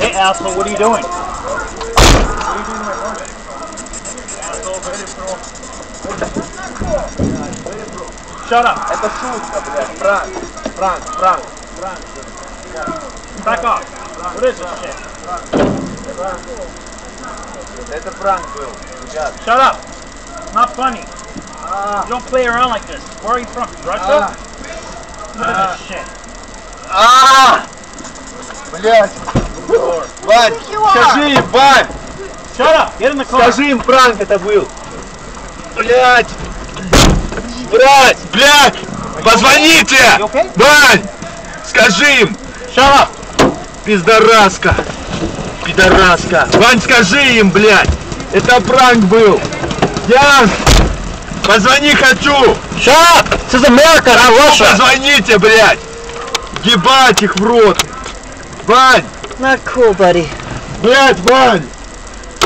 Hey, asshole, what are you doing? Shut up. Это шутка, блядь. Frank! Frank! Frank! Frank! Back off. What is this shit? Это Frank был. Shut up. Not funny. Uh, you don't play around like this. Where are you from? Russia? Uh, Look at uh, this shit. А! Блядь. Вань, скажи им, Вань. Скажи им, пранк это был. Блядь. Брать, блядь. Позвоните. Вань, скажи им. Shut up. Пидораска. Пидораска. Вань, скажи им, блядь. Это пранк был. Я... Позвони хочу. America, not Russia. Позвоните, блядь. Ебать их в рот. Вань, cool, buddy. блядь, Вань.